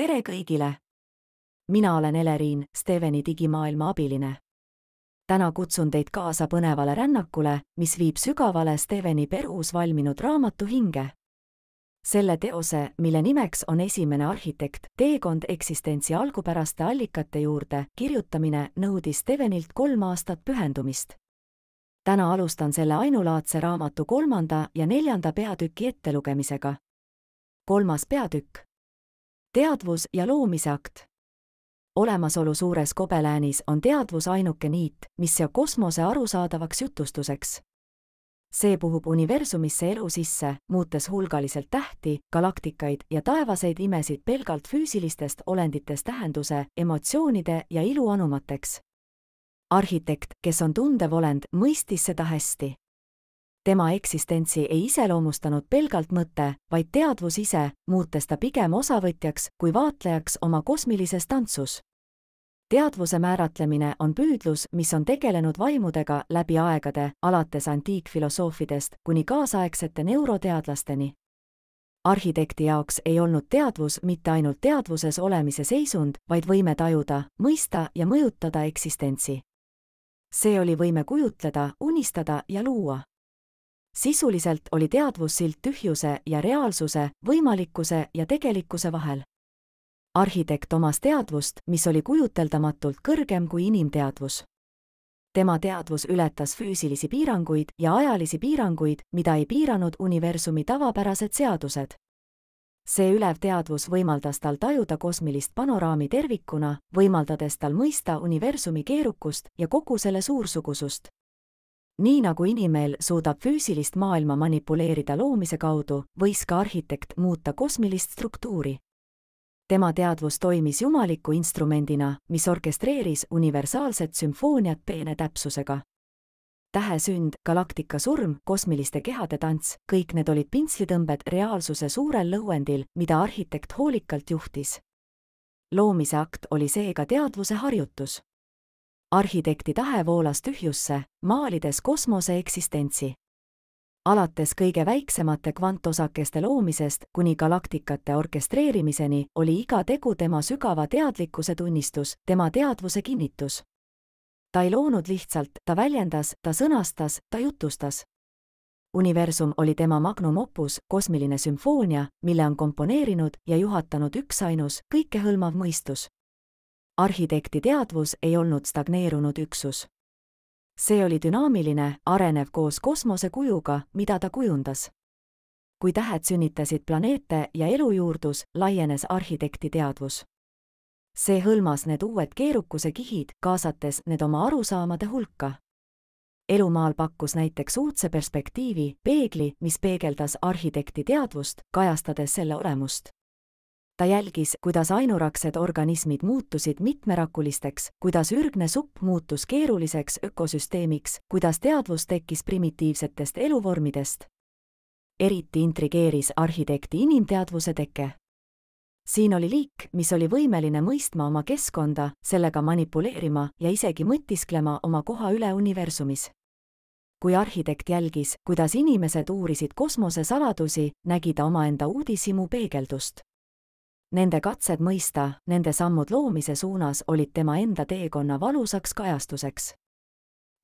tere kõigile! mina olen Eleriin, Steveni digimaailma abiline. täna kutsun teid kaasa põnevale rännakule, mis viib sügavale Steveni Perus valminud raamatu hinge. selle teose, mille nimeks on Esimene arhitekt, teekond eksistentsi algupäraste allikate juurde, kirjutamine nõudis Stevenilt kolm aastat pühendumist. täna alustan selle ainulaadse raamatu kolmanda ja neljanda peatüki ettelugemisega. kolmas peatükk teadvus ja loomise akt. olemasolu suures kobeläänis on teadvus ainuke niit, mis seob kosmose arusaadavaks jutustuseks. see puhub universumisse elu sisse, muutes hulgaliselt tähti, galaktikaid ja taevaseid imesid pelgalt füüsilistest olenditest tähenduse, emotsioonide ja ilu anumateks. arhitekt, kes on tundev olend, mõistis seda hästi tema eksistentsi ei iseloomustanud pelgalt mõte, vaid teadvus ise, muutes ta pigem osavõtjaks kui vaatlejaks oma kosmilises tantsus. teadvuse määratlemine on püüdlus, mis on tegelenud vaimudega läbi aegade, alates antiikfilosoofidest kuni kaasaegsete neuroteadlasteni. arhitekti jaoks ei olnud teadvus mitte ainult teadvuses olemise seisund, vaid võime tajuda, mõista ja mõjutada eksistentsi. see oli võime kujutleda, unistada ja luua sisuliselt oli teadvus silt tühjuse ja reaalsuse, võimalikkuse ja tegelikkuse vahel. arhitekt omas teadvust, mis oli kujuteldamatult kõrgem kui inimteadvus. tema teadvus ületas füüsilisi piiranguid ja ajalisi piiranguid, mida ei piiranud universumi tavapärased seadused. see ülev teadvus võimaldas tal tajuda kosmilist panoraami tervikuna, võimaldades tal mõista universumi keerukust ja kogu selle suursugusust, nii nagu inimeel suudab füüsilist maailma manipuleerida loomise kaudu, võis ka arhitekt muuta kosmilist struktuuri. tema teadvus toimis jumaliku instrumendina, mis orkestreeris universaalset sümfooniat peene täpsusega. tähe sünd, galaktika surm, kosmiliste kehade tants, kõik need olid pintslitõmbed reaalsuse suurel lõuendil, mida arhitekt hoolikalt juhtis. loomise akt oli seega teadvuse harjutus arhitekti tahe voolas tühjusse, maalides kosmose eksistentsi. alates kõige väiksemate kvantosakeste loomisest kuni galaktikate orkestreerimiseni oli iga tegu tema sügava teadlikkuse tunnistus, tema teadvuse kinnitus. ta ei loonud lihtsalt, ta väljendas, ta sõnastas, ta jutustas. universum oli tema magnum opus, kosmiline sümfoonia, mille on komponeerinud ja juhatanud üksainus, kõikehõlmav mõistus arhitekti teadvus ei olnud stagneerunud üksus. see oli dünaamiline, arenev koos kosmose kujuga, mida ta kujundas. kui tähed sünnitasid planeete ja elu juurdus, laienes arhitekti teadvus. see hõlmas need uued keerukuse kihid, kaasates need oma arusaamade hulka. elumaal pakkus näiteks uudse perspektiivi, peegli, mis peegeldas arhitekti teadvust, kajastades selle olemust ta jälgis, kuidas ainuraksed organismid muutusid mitmerakulisteks, kuidas ürgne supp muutus keeruliseks ökosüsteemiks, kuidas teadvus tekkis primitiivsetest eluvormidest. eriti intrigeeris arhitekti inimteadvuse teke. siin oli liik, mis oli võimeline mõistma oma keskkonda, sellega manipuleerima ja isegi mõtisklema oma koha üle universumis kui arhitekt jälgis, kuidas inimesed uurisid kosmose saladusi, nägi ta omaenda uudishimu peegeldust Nende katsed mõista, nende sammud loomise suunas olid tema enda teekonna valusaks kajastuseks.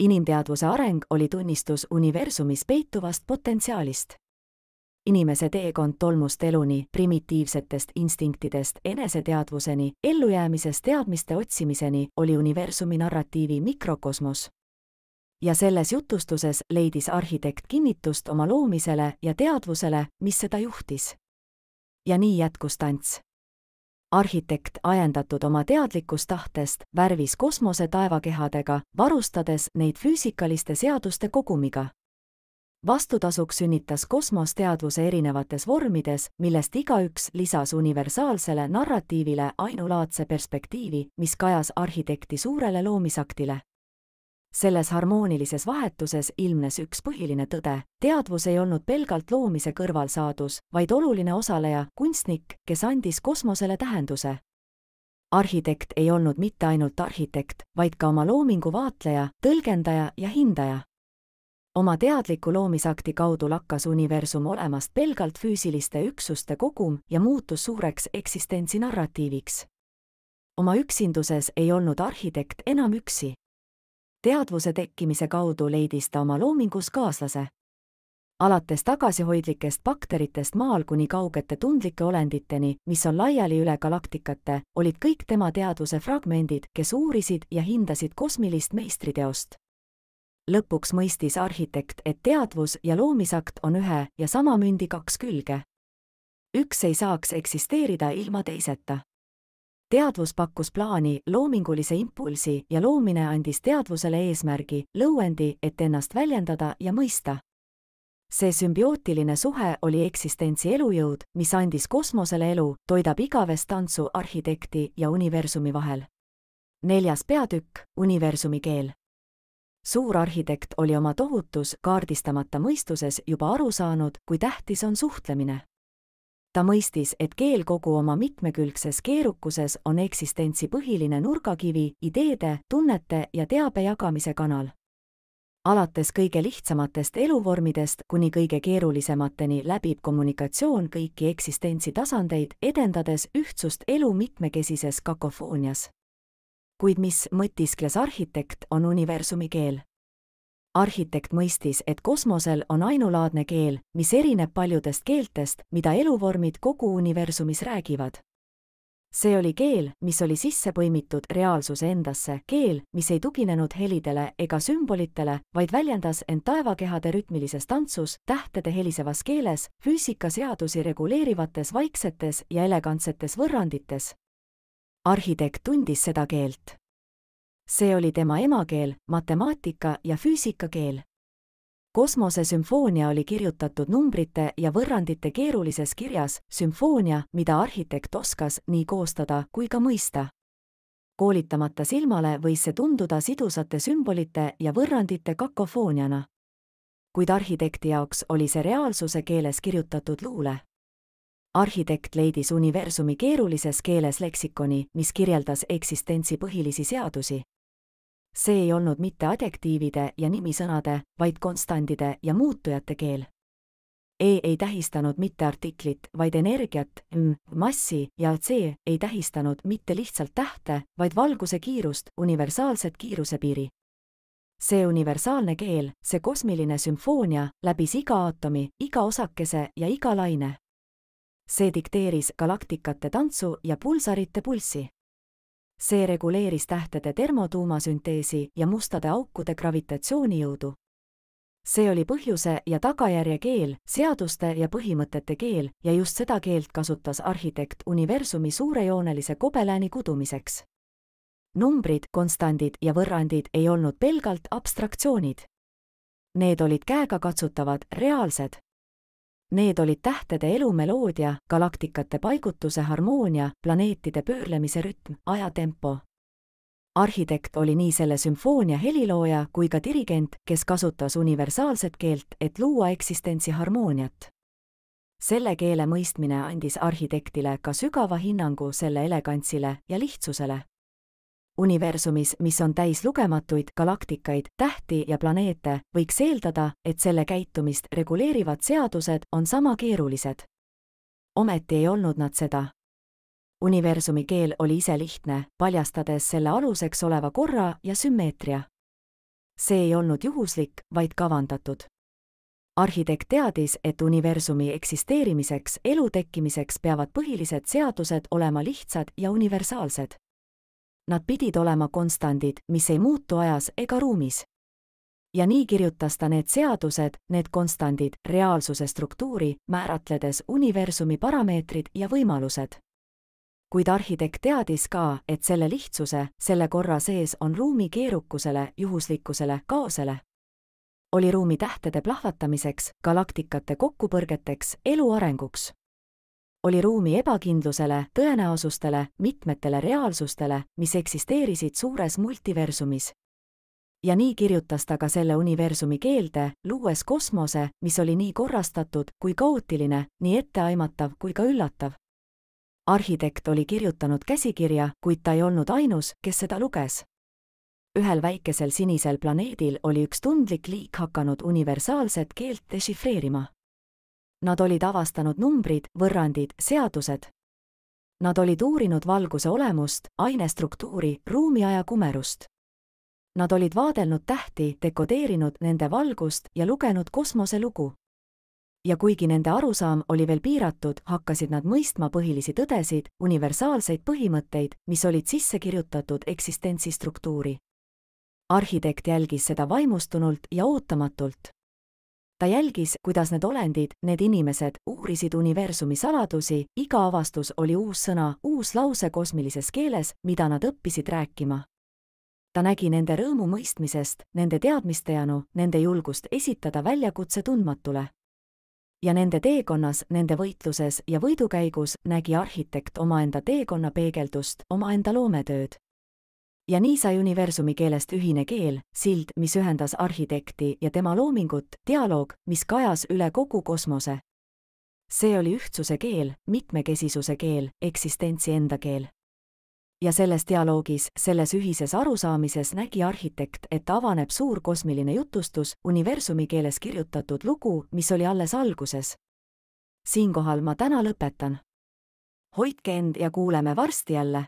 inimteadvuse areng oli tunnistus universumis peituvast potentsiaalist. inimese teekond tolmust eluni, primitiivsetest instinktidest eneseteadvuseni, ellujäämisest teadmiste otsimiseni oli universumi narratiivi mikrokosmos. ja selles jutustuses leidis arhitekt kinnitust oma loomisele ja teadvusele, mis seda juhtis. ja nii jätkus tants arhitekt, ajendatud oma teadlikust tahtest, värvis kosmose taevakehadega, varustades neid füüsikaliste seaduste kogumiga. vastutasuks sünnitas kosmos teadvuse erinevates vormides, millest igaüks lisas universaalsele narratiivile ainulaadse perspektiivi, mis kajas arhitekti suurele loomisaktile selles harmoonilises vahetuses ilmnes üks põhiline tõde. teadvus ei olnud pelgalt loomise kõrvalsaadus, vaid oluline osaleja, kunstnik, kes andis kosmosele tähenduse. arhitekt ei olnud mitte ainult arhitekt, vaid ka oma loomingu vaatleja, tõlgendaja ja hindaja. oma teadliku loomisakti kaudu lakkas universum olemast pelgalt füüsiliste üksuste kogum ja muutus suureks eksistentsi narratiiviks. oma üksinduses ei olnud arhitekt enam üksi. Teadvuse tekkimise kaudu leidis ta oma loomingus kaaslase. alates tagasihoidlikest bakteritest maal kuni kaugete tundlike olenditeni, mis on laiali üle galaktikate, olid kõik tema teadvuse fragmendid, kes uurisid ja hindasid kosmilist meistriteost lõpuks mõistis arhitekt, et teadvus ja loomisakt on ühe ja sama mündi kaks külge. üks ei saaks eksisteerida ilma teiseta. Teadvus pakkus plaani, loomingulise impulsi ja loomine andis teadvusele eesmärgi, lõuendi, et ennast väljendada ja mõista. see sümbiootiline suhe oli eksistentsi elujõud, mis andis kosmosele elu, toidab igavest tantsu arhitekti ja universumi vahel. neljas peatükk, universumi keel suurarhitekt oli oma tohutus kaardistamata mõistuses juba aru saanud, kui tähtis on suhtlemine. Ta mõistis, et keel kogu oma mitmekülgses keerukuses on eksistentsi põhiline nurgakivi, ideede, tunnete ja teabe jagamise kanal. alates kõige lihtsamatest eluvormidest kuni kõige keerulisemateni läbib kommunikatsioon kõiki eksistentsi tasandeid, edendades ühtsust elu mitmekesises kakofoonias kuid mis mõtiskles arhitekt, on universumi keel. Arhitekt mõistis, et kosmosel on ainulaadne keel, mis erineb paljudest keeltest, mida eluvormid kogu universumis räägivad. see oli keel, mis oli sisse põimitud reaalsuse endasse, keel, mis ei tuginenud helidele ega sümbolitele, vaid väljendas end taevakehade rütmilises tantsus, tähtede helisevas keeles, füüsikaseadusi reguleerivates vaiksetes ja elegantsetes võrrandites, arhitekt tundis seda keelt. See oli tema emakeel, matemaatika ja füüsika keel. kosmose sümfoonia oli kirjutatud numbrite ja võrrandite keerulises kirjas, sümfoonia, mida arhitekt oskas nii koostada kui ka mõista. koolitamata silmale võis see tunduda sidusate sümbolite ja võrrandite kakofooniana. kuid arhitekti jaoks oli see reaalsuse keeles kirjutatud luule arhitekt leidis universumi keerulises keeles leksikoni, mis kirjeldas eksistentsi põhilisi seadusi. See ei olnud mitte adjektiivide ja nimisõnade, vaid konstandide ja muutujate keel. E ei tähistanud mitte artiklit, vaid energiat, M, massi ja C ei tähistanud mitte lihtsalt tähte, vaid valguse kiirust, universaalset kiirusepiiri. see universaalne keel, see kosmiline sümfoonia läbis iga aatomi, iga osakese ja iga laine see dikteeris galaktikate tantsu ja pulsarite pulssi. See reguleeris tähtede termotuumasünteesi ja mustade aukude gravitatsioonijõudu. see oli põhjuse ja tagajärje keel, seaduste ja põhimõtete keel ja just seda keelt kasutas arhitekt universumi suurejoonelise kobelääni kudumiseks. numbrid, konstandid ja võrrandid ei olnud pelgalt abstraktsioonid. Need olid käegakatsutavad, reaalsed Need olid tähtede elumeloodia, galaktikate paigutuse harmoonia, planeetide pöörlemise rütm, ajatempo. arhitekt oli nii selle sümfoonia helilooja kui ka dirigent, kes kasutas universaalset keelt, et luua eksistentsi harmooniat. selle keele mõistmine andis arhitektile ka sügava hinnangu selle elegantsile ja lihtsusele universumis, mis on täis lugematuid galaktikaid, tähti ja planeete, võiks eeldada, et selle käitumist reguleerivad seadused on sama keerulised. ometi ei olnud nad seda. universumi keel oli ise lihtne, paljastades selle aluseks oleva korra ja sümmeetria. see ei olnud juhuslik, vaid kavandatud arhitekt teadis, et universumi eksisteerimiseks, elu tekkimiseks peavad põhilised seadused olema lihtsad ja universaalsed Nad pidid olema konstandid, mis ei muutu ajas ega ruumis. ja nii kirjutas ta need seadused, need konstandid, reaalsuse struktuuri, määratledes universumi parameetrid ja võimalused. kuid arhitekt teadis ka, et selle lihtsuse, selle korra sees on ruumi keerukusele, juhuslikkusele, kaosele. oli ruumi tähtede plahvatamiseks, galaktikate kokkupõrgeteks, elu arenguks oli ruumi ebakindlusele, tõenäosustele, mitmetele reaalsustele, mis eksisteerisid suures multiversumis. ja nii kirjutas ta ka selle universumi keelde, luues kosmose, mis oli nii korrastatud kui kaootiline, nii etteaimatav kui ka üllatav. arhitekt oli kirjutanud käsikirja, kuid ta ei olnud ainus, kes seda luges ühel väikesel sinisel planeedil oli üks tundlik liik hakanud universaalset keelt dešifreerima. Nad olid avastanud numbrid, võrrandid, seadused. Nad olid uurinud valguse olemust, aine struktuuri, ruumiaja kumerust. Nad olid vaadelnud tähti, dekodeerinud nende valgust ja lugenud kosmoselugu ja kuigi nende arusaam oli veel piiratud, hakkasid nad mõistma põhilisi tõdesid, universaalseid põhimõtteid, mis olid sisse kirjutatud eksistentsi struktuuri. arhitekt jälgis seda vaimustunult ja ootamatult. Ta jälgis, kuidas need olendid, need inimesed, uurisid universumi saladusi, iga avastus oli uus sõna, uus lause kosmilises keeles, mida nad õppisid rääkima. Ta nägi nende rõõmu mõistmisest, nende teadmiste janu, nende julgust esitada väljakutse tundmatule. Ja nende teekonnas, nende võitluses ja võidukäigus nägi arhitekt omaenda teekonna peegeldust, omaenda loometööd. Ja nii sai universumi keelest ühine keel, sild, mis ühendas arhitekti ja tema loomingut, dialoog, mis kajas üle kogu kosmose. see oli ühtsuse keel, mitmekesisuse keel, eksistentsi enda keel ja selles dialoogis, selles ühises arusaamises nägi arhitekt, et avaneb suur kosmiline jutustus, universumi keeles kirjutatud lugu, mis oli alles alguses. siinkohal ma täna lõpetan. hoidke end ja kuuleme varsti jälle